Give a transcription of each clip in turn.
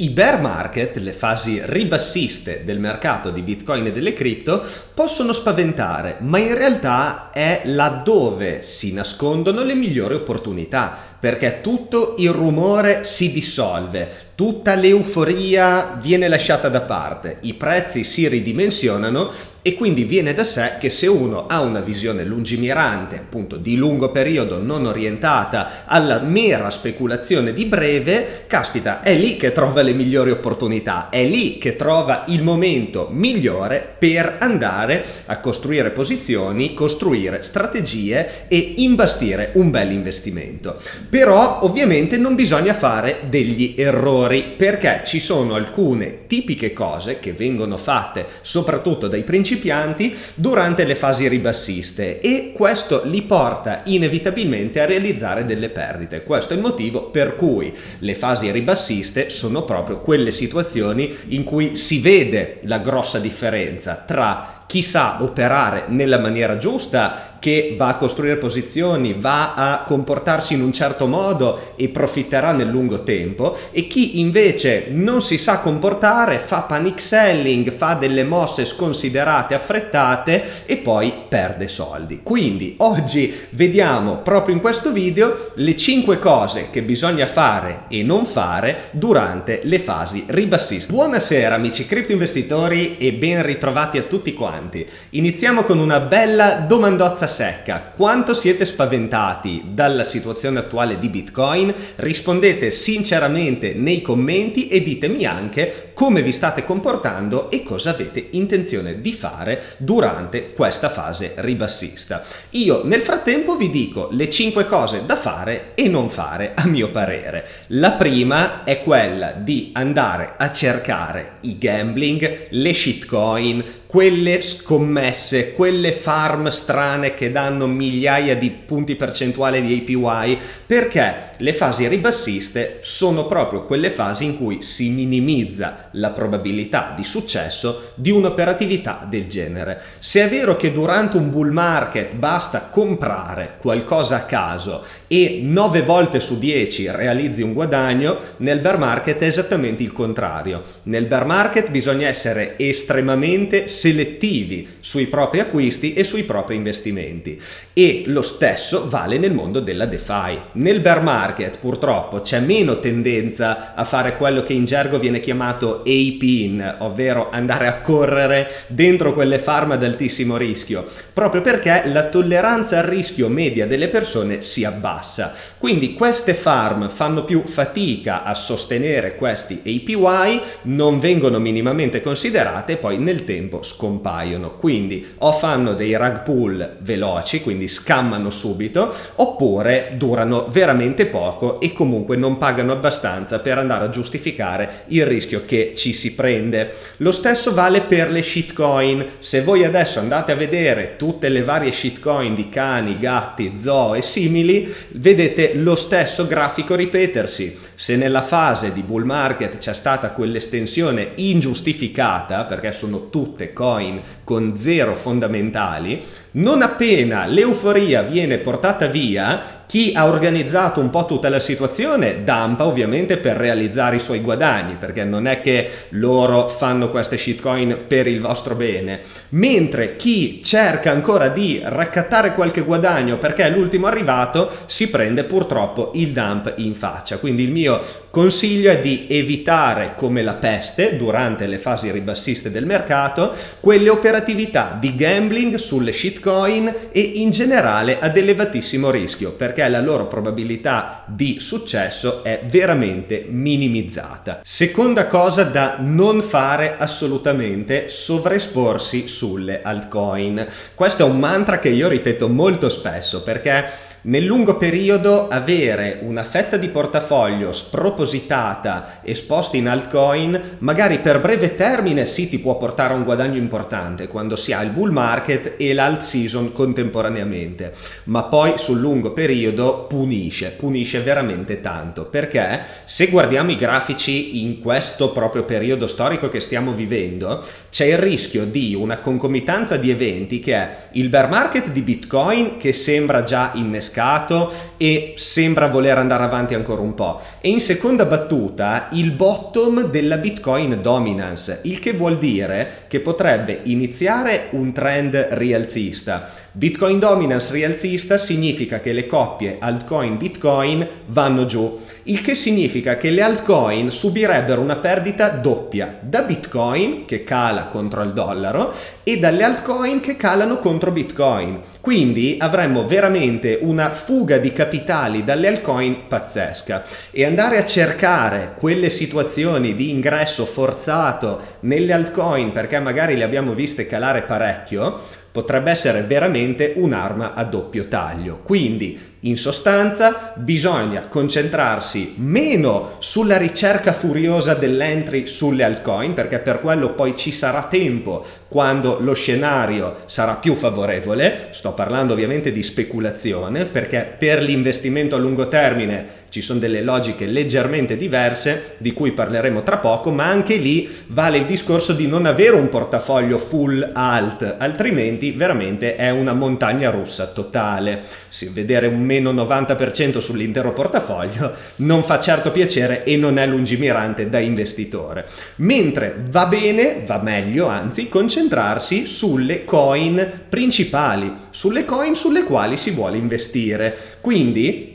I bear market, le fasi ribassiste del mercato di Bitcoin e delle cripto, possono spaventare, ma in realtà è laddove si nascondono le migliori opportunità, perché tutto il rumore si dissolve, tutta l'euforia viene lasciata da parte, i prezzi si ridimensionano e quindi viene da sé che se uno ha una visione lungimirante, appunto di lungo periodo, non orientata alla mera speculazione di breve, caspita, è lì che trova le migliori opportunità, è lì che trova il momento migliore per andare a costruire posizioni, costruire strategie e imbastire un bel investimento. Però ovviamente non bisogna fare degli errori perché ci sono alcune tipiche cose che vengono fatte soprattutto dai principianti durante le fasi ribassiste e questo li porta inevitabilmente a realizzare delle perdite. Questo è il motivo per cui le fasi ribassiste sono proprio quelle situazioni in cui si vede la grossa differenza tra chi sa operare nella maniera giusta, che va a costruire posizioni, va a comportarsi in un certo modo e profitterà nel lungo tempo, e chi invece non si sa comportare, fa panic selling, fa delle mosse sconsiderate, affrettate e poi perde soldi. Quindi oggi vediamo proprio in questo video le 5 cose che bisogna fare e non fare durante le fasi ribassiste. Buonasera amici cripto investitori e ben ritrovati a tutti quanti avanti. Iniziamo con una bella domandozza secca. Quanto siete spaventati dalla situazione attuale di Bitcoin? Rispondete sinceramente nei commenti e ditemi anche come vi state comportando e cosa avete intenzione di fare durante questa fase ribassista. Io nel frattempo vi dico le 5 cose da fare e non fare a mio parere. La prima è quella di andare a cercare i gambling, le shitcoin, quelle scommesse, quelle farm strane che danno migliaia di punti percentuali di APY, perché le fasi ribassiste sono proprio quelle fasi in cui si minimizza la probabilità di successo di un'operatività del genere. Se è vero che durante un bull market basta comprare qualcosa a caso e 9 volte su 10 realizzi un guadagno, nel bear market è esattamente il contrario. Nel bear market bisogna essere estremamente selettivi sui propri acquisti e sui propri investimenti e lo stesso vale nel mondo della DeFi. Nel bear market purtroppo c'è meno tendenza a fare quello che in gergo viene chiamato APIN, ovvero andare a correre dentro quelle farm ad altissimo rischio, proprio perché la tolleranza al rischio media delle persone si abbassa. Quindi queste farm fanno più fatica a sostenere questi APY, non vengono minimamente considerate e poi nel tempo scompaiono. Quindi o fanno dei rug pull veloci, quindi scammano subito, oppure durano veramente poco e comunque non pagano abbastanza per andare a giustificare il rischio che ci si prende. Lo stesso vale per le shitcoin. Se voi adesso andate a vedere tutte le varie shitcoin di cani, gatti, zoo e simili, vedete lo stesso grafico ripetersi. Se nella fase di bull market c'è stata quell'estensione ingiustificata, perché sono tutte coin con zero fondamentali, non appena l'euforia viene portata via, chi ha organizzato un po' tutta la situazione dampa ovviamente per realizzare i suoi guadagni, perché non è che loro fanno queste shitcoin per il vostro bene, mentre chi cerca ancora di raccattare qualche guadagno perché è l'ultimo arrivato si prende purtroppo il dump in faccia. Quindi il mio consiglio è di evitare come la peste durante le fasi ribassiste del mercato quelle operatività di gambling sulle shitcoin e in generale ad elevatissimo rischio perché la loro probabilità di successo è veramente minimizzata. Seconda cosa da non fare assolutamente, sovraesporsi sulle altcoin. Questo è un mantra che io ripeto molto spesso perché nel lungo periodo avere una fetta di portafoglio spropositata esposta in altcoin magari per breve termine sì ti può portare a un guadagno importante quando si ha il bull market e l'alt season contemporaneamente. Ma poi sul lungo periodo punisce punisce veramente tanto. Perché? Se guardiamo i grafici in questo proprio periodo storico che stiamo vivendo c'è il rischio di una concomitanza di eventi che è il bear market di bitcoin che sembra già innescato innescato e sembra voler andare avanti ancora un po'. E in seconda battuta il bottom della Bitcoin dominance, il che vuol dire che potrebbe iniziare un trend rialzista. Bitcoin dominance rialzista significa che le coppie altcoin Bitcoin vanno giù il che significa che le altcoin subirebbero una perdita doppia da Bitcoin che cala contro il dollaro e dalle altcoin che calano contro Bitcoin. Quindi avremmo veramente una fuga di capitali dalle altcoin pazzesca e andare a cercare quelle situazioni di ingresso forzato nelle altcoin perché magari le abbiamo viste calare parecchio potrebbe essere veramente un'arma a doppio taglio. Quindi in sostanza bisogna concentrarsi meno sulla ricerca furiosa dell'entry sulle altcoin perché per quello poi ci sarà tempo quando lo scenario sarà più favorevole, sto parlando ovviamente di speculazione perché per l'investimento a lungo termine ci sono delle logiche leggermente diverse di cui parleremo tra poco, ma anche lì vale il discorso di non avere un portafoglio full alt, altrimenti veramente è una montagna russa totale. Se vedere un meno 90% sull'intero portafoglio non fa certo piacere e non è lungimirante da investitore. Mentre va bene, va meglio anzi, concentrarsi sulle coin principali, sulle coin sulle quali si vuole investire. Quindi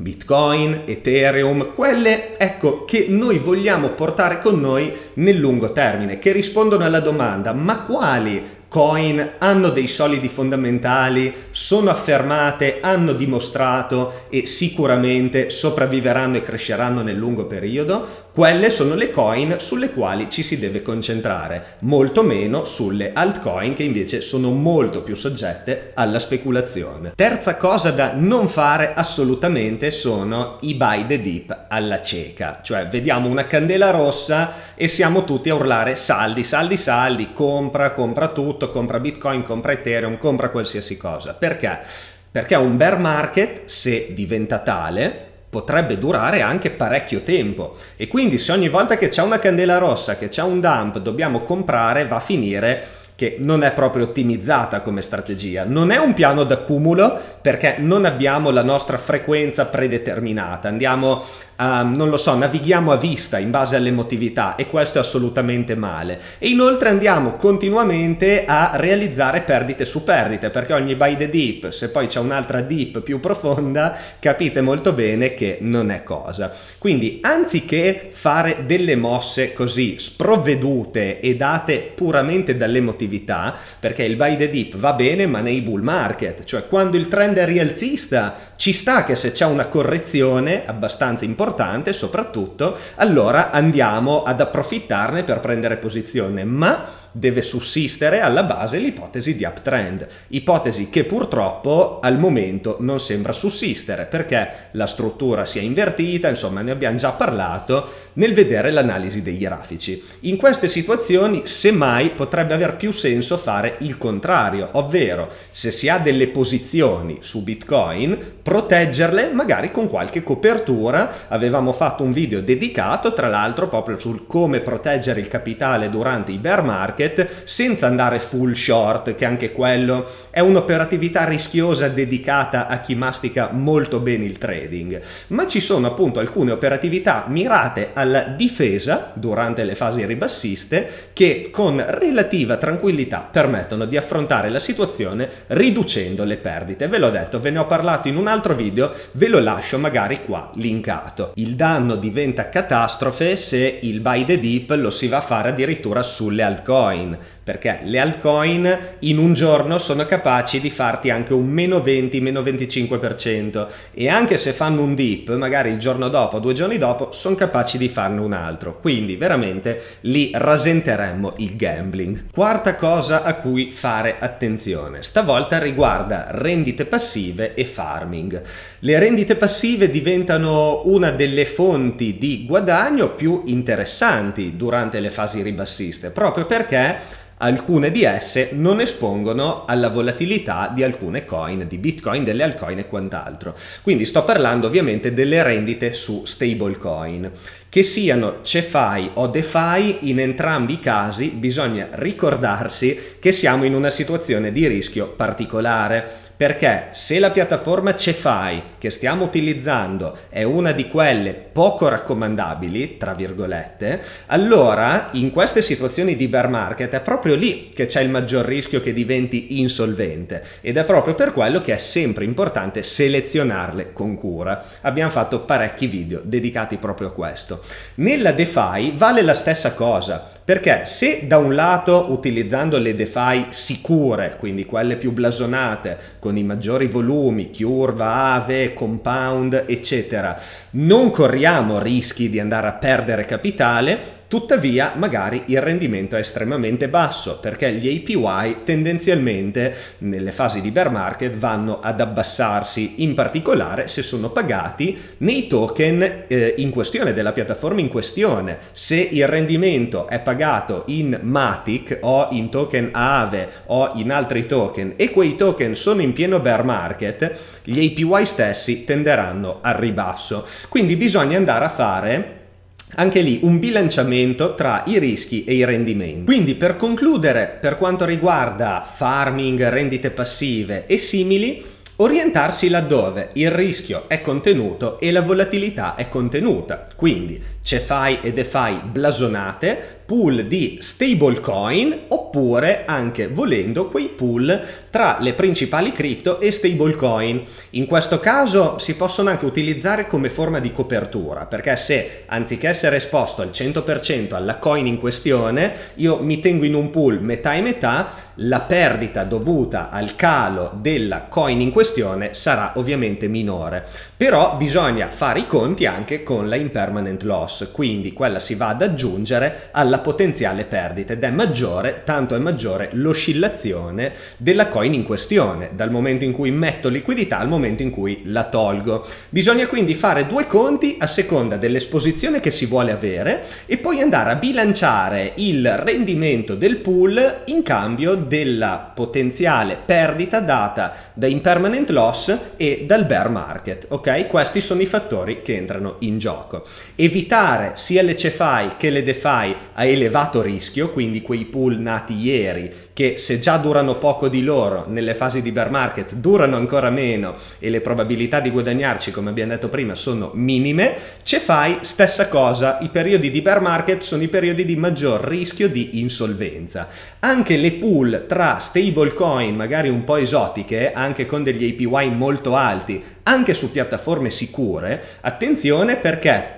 Bitcoin, Ethereum, quelle ecco che noi vogliamo portare con noi nel lungo termine, che rispondono alla domanda ma quali coin hanno dei solidi fondamentali, sono affermate, hanno dimostrato e sicuramente sopravviveranno e cresceranno nel lungo periodo, quelle sono le coin sulle quali ci si deve concentrare, molto meno sulle altcoin che invece sono molto più soggette alla speculazione. Terza cosa da non fare assolutamente sono i buy the dip alla cieca, cioè vediamo una candela rossa e siamo tutti a urlare saldi, saldi, saldi, compra, compra tutto, compra bitcoin, compra ethereum, compra qualsiasi cosa. Perché? Perché un bear market, se diventa tale, potrebbe durare anche parecchio tempo e quindi se ogni volta che c'è una candela rossa, che c'è un dump, dobbiamo comprare, va a finire che non è proprio ottimizzata come strategia. Non è un piano d'accumulo perché non abbiamo la nostra frequenza predeterminata, andiamo Uh, non lo so, navighiamo a vista in base all'emotività e questo è assolutamente male. E inoltre andiamo continuamente a realizzare perdite su perdite, perché ogni buy the deep, se poi c'è un'altra deep più profonda, capite molto bene che non è cosa. Quindi anziché fare delle mosse così sprovvedute e date puramente dall'emotività, perché il buy the deep va bene ma nei bull market, cioè quando il trend è rialzista ci sta che se c'è una correzione abbastanza importante, soprattutto, allora andiamo ad approfittarne per prendere posizione, ma deve sussistere alla base l'ipotesi di uptrend, ipotesi che purtroppo al momento non sembra sussistere perché la struttura si è invertita, insomma ne abbiamo già parlato nel vedere l'analisi dei grafici. In queste situazioni semmai potrebbe aver più senso fare il contrario, ovvero se si ha delle posizioni su Bitcoin, proteggerle magari con qualche copertura, avevamo fatto un video dedicato tra l'altro proprio sul come proteggere il capitale durante i bear market market senza andare full short, che anche quello è un'operatività rischiosa dedicata a chi mastica molto bene il trading, ma ci sono appunto alcune operatività mirate alla difesa durante le fasi ribassiste che con relativa tranquillità permettono di affrontare la situazione riducendo le perdite. Ve l'ho detto, ve ne ho parlato in un altro video, ve lo lascio magari qua linkato. Il danno diventa catastrofe se il buy the dip lo si va a fare addirittura sulle altcoin altcoin, perché le altcoin in un giorno sono capaci di farti anche un meno 20, meno 25% e anche se fanno un dip, magari il giorno dopo, due giorni dopo, sono capaci di farne un altro. Quindi veramente lì rasenteremmo il gambling. Quarta cosa a cui fare attenzione, stavolta riguarda rendite passive e farming. Le rendite passive diventano una delle fonti di guadagno più interessanti durante le fasi ribassiste, proprio perché alcune di esse non espongono alla volatilità di alcune coin, di bitcoin, delle altcoin e quant'altro. Quindi sto parlando ovviamente delle rendite su stablecoin. Che siano CeFi o DeFi, in entrambi i casi bisogna ricordarsi che siamo in una situazione di rischio particolare perché se la piattaforma CeFi che stiamo utilizzando è una di quelle poco raccomandabili, tra virgolette, allora in queste situazioni di bear market è proprio lì che c'è il maggior rischio che diventi insolvente ed è proprio per quello che è sempre importante selezionarle con cura. Abbiamo fatto parecchi video dedicati proprio a questo. Nella DeFi vale la stessa cosa, perché se da un lato utilizzando le DeFi sicure, quindi quelle più blasonate, con i maggiori volumi, curva, ave, compound, eccetera, non corriamo rischi di andare a perdere capitale, Tuttavia, magari il rendimento è estremamente basso perché gli APY tendenzialmente nelle fasi di bear market vanno ad abbassarsi, in particolare se sono pagati nei token eh, in questione, della piattaforma in questione. Se il rendimento è pagato in Matic o in token Aave o in altri token e quei token sono in pieno bear market, gli APY stessi tenderanno al ribasso. Quindi bisogna andare a fare anche lì un bilanciamento tra i rischi e i rendimenti. Quindi per concludere, per quanto riguarda farming, rendite passive e simili, orientarsi laddove il rischio è contenuto e la volatilità è contenuta. Quindi CeFi e DeFi blasonate, pool di stablecoin oppure anche volendo quei pool tra le principali cripto e stablecoin. In questo caso si possono anche utilizzare come forma di copertura perché se anziché essere esposto al 100% alla coin in questione io mi tengo in un pool metà e metà la perdita dovuta al calo della coin in questione sarà ovviamente minore però bisogna fare i conti anche con la impermanent loss quindi quella si va ad aggiungere alla la potenziale perdita ed è maggiore, tanto è maggiore l'oscillazione della coin in questione, dal momento in cui metto liquidità al momento in cui la tolgo. Bisogna quindi fare due conti a seconda dell'esposizione che si vuole avere e poi andare a bilanciare il rendimento del pool in cambio della potenziale perdita data da impermanent loss e dal bear market, ok? Questi sono i fattori che entrano in gioco. Evitare sia le CeFi che le DeFi a elevato rischio, quindi quei pool nati ieri che se già durano poco di loro nelle fasi di bear market durano ancora meno e le probabilità di guadagnarci come abbiamo detto prima sono minime, CeFi stessa cosa, i periodi di bear market sono i periodi di maggior rischio di insolvenza. Anche le pool tra stablecoin magari un po' esotiche, anche con degli APY molto alti, anche su piattaforme sicure, attenzione perché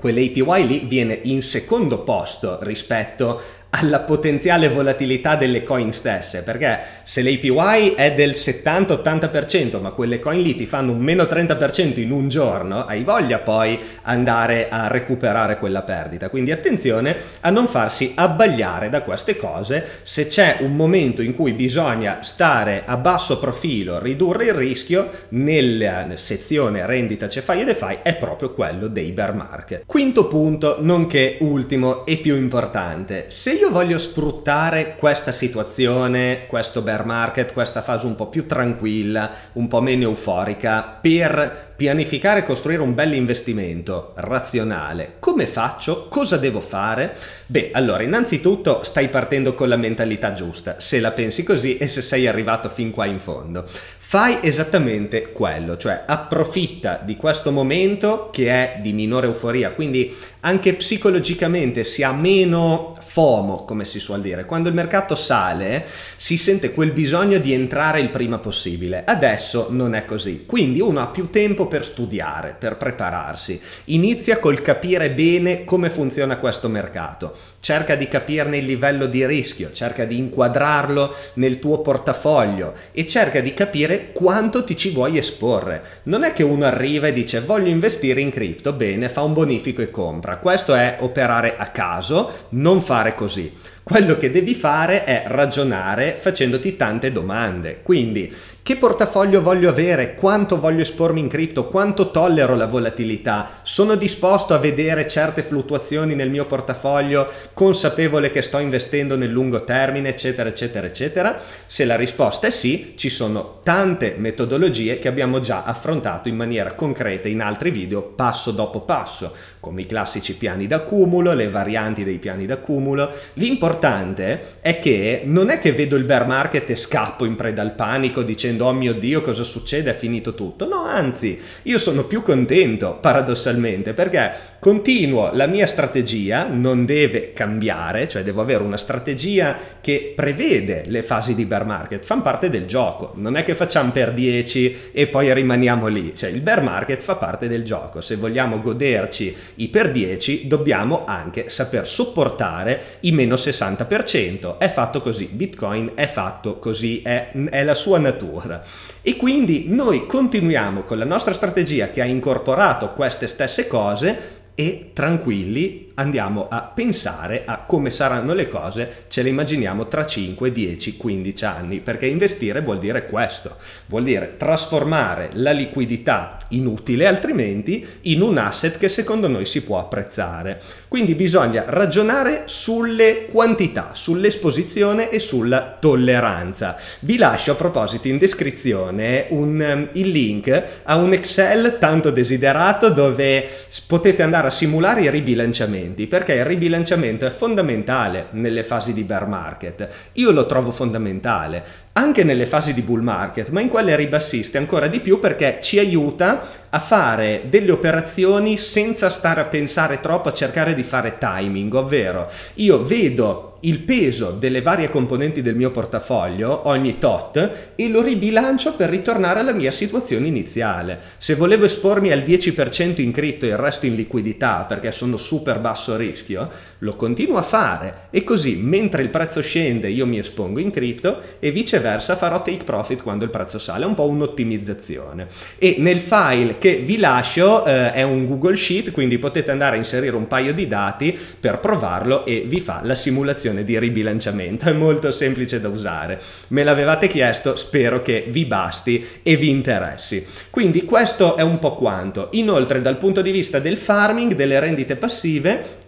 quell'APY lì viene in secondo posto rispetto alla potenziale volatilità delle coin stesse, perché se l'APY è del 70-80%, ma quelle coin lì ti fanno un meno 30% in un giorno, hai voglia poi andare a recuperare quella perdita. Quindi attenzione a non farsi abbagliare da queste cose, se c'è un momento in cui bisogna stare a basso profilo, ridurre il rischio, nella sezione rendita CFI e DeFi è proprio quello dei bear market. Quinto punto, nonché ultimo e più importante, se io io voglio sfruttare questa situazione, questo bear market, questa fase un po' più tranquilla, un po' meno euforica, per pianificare e costruire un bel investimento razionale, come faccio? Cosa devo fare? Beh, allora, innanzitutto stai partendo con la mentalità giusta, se la pensi così e se sei arrivato fin qua in fondo. Fai esattamente quello, cioè approfitta di questo momento che è di minore euforia, quindi anche psicologicamente si ha meno FOMO, come si suol dire. Quando il mercato sale si sente quel bisogno di entrare il prima possibile. Adesso non è così. Quindi uno ha più tempo per studiare, per prepararsi. Inizia col capire bene come funziona questo mercato cerca di capirne il livello di rischio, cerca di inquadrarlo nel tuo portafoglio e cerca di capire quanto ti ci vuoi esporre. Non è che uno arriva e dice voglio investire in cripto, bene, fa un bonifico e compra. Questo è operare a caso, non fare così. Quello che devi fare è ragionare facendoti tante domande. Quindi, che portafoglio voglio avere? Quanto voglio espormi in cripto? Quanto tollero la volatilità? Sono disposto a vedere certe fluttuazioni nel mio portafoglio, consapevole che sto investendo nel lungo termine, eccetera, eccetera, eccetera? Se la risposta è sì, ci sono tante metodologie che abbiamo già affrontato in maniera concreta in altri video, passo dopo passo, come i classici piani d'accumulo, le varianti dei piani d'accumulo. L'importante importante è che non è che vedo il bear market e scappo in preda al panico dicendo oh mio dio cosa succede, è finito tutto. No, anzi, io sono più contento paradossalmente perché continuo la mia strategia, non deve cambiare, cioè devo avere una strategia che prevede le fasi di bear market, fanno parte del gioco, non è che facciamo per 10 e poi rimaniamo lì, cioè il bear market fa parte del gioco, se vogliamo goderci i per 10 dobbiamo anche saper sopportare i meno 60%, è fatto così, Bitcoin è fatto così, è, è la sua natura. E quindi noi continuiamo con la nostra strategia che ha incorporato queste stesse cose e tranquilli andiamo a pensare a come saranno le cose, ce le immaginiamo tra 5, 10, 15 anni, perché investire vuol dire questo, vuol dire trasformare la liquidità inutile altrimenti in un asset che secondo noi si può apprezzare. Quindi bisogna ragionare sulle quantità, sull'esposizione e sulla tolleranza. Vi lascio a proposito in descrizione un, il link a un Excel tanto desiderato dove potete andare a simulare i ribilanciamenti ribilanciamenti perché il ribilanciamento è fondamentale nelle fasi di bear market. Io lo trovo fondamentale anche nelle fasi di bull market, ma in quelle ribassiste ancora di più perché ci aiuta a fare delle operazioni senza stare a pensare troppo, a cercare di fare timing, ovvero io vedo il peso delle varie componenti del mio portafoglio ogni tot e lo ribilancio per ritornare alla mia situazione iniziale. Se volevo espormi al 10% in cripto e il resto in liquidità perché sono super basso rischio, lo continuo a fare e così mentre il prezzo scende io mi espongo in cripto e viceversa farò take profit quando il prezzo sale, è un po' un'ottimizzazione. E nel file che vi lascio eh, è un Google Sheet, quindi potete andare a inserire un paio di dati per provarlo e vi fa la simulazione di ribilanciamento, è molto semplice da usare. Me l'avevate chiesto, spero che vi basti e vi interessi. Quindi questo è un po' quanto. Inoltre dal punto di vista del farming, delle rendite passive,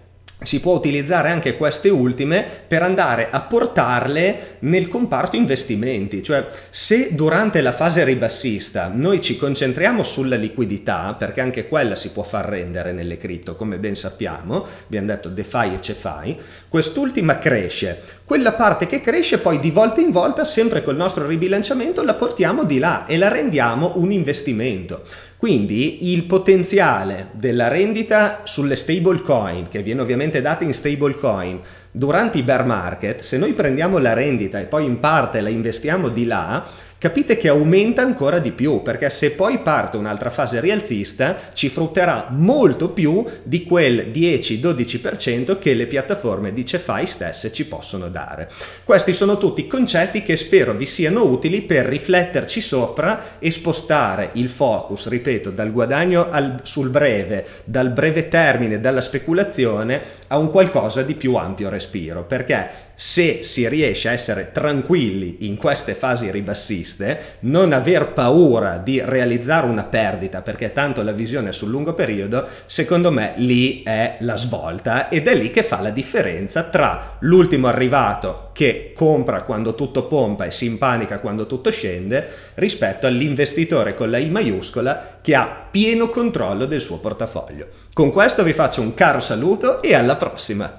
si può utilizzare anche queste ultime per andare a portarle nel comparto investimenti, cioè se durante la fase ribassista noi ci concentriamo sulla liquidità, perché anche quella si può far rendere nelle cripto, come ben sappiamo, abbiamo detto DeFi e CeFi, quest'ultima cresce, quella parte che cresce poi di volta in volta, sempre col nostro ribilanciamento, la portiamo di là e la rendiamo un investimento. Quindi il potenziale della rendita sulle stable coin, che viene ovviamente data in stable coin, durante i bear market, se noi prendiamo la rendita e poi in parte la investiamo di là, capite che aumenta ancora di più perché se poi parte un'altra fase rialzista ci frutterà molto più di quel 10-12% che le piattaforme di CeFi stesse ci possono dare. Questi sono tutti concetti che spero vi siano utili per rifletterci sopra e spostare il focus, ripeto, dal guadagno al, sul breve, dal breve termine, dalla speculazione a un qualcosa di più ampio respiro perché se si riesce a essere tranquilli in queste fasi ribassiste, non aver paura di realizzare una perdita perché tanto la visione è sul lungo periodo, secondo me lì è la svolta ed è lì che fa la differenza tra l'ultimo arrivato che compra quando tutto pompa e si impanica quando tutto scende rispetto all'investitore con la I maiuscola che ha pieno controllo del suo portafoglio. Con questo vi faccio un caro saluto e alla prossima!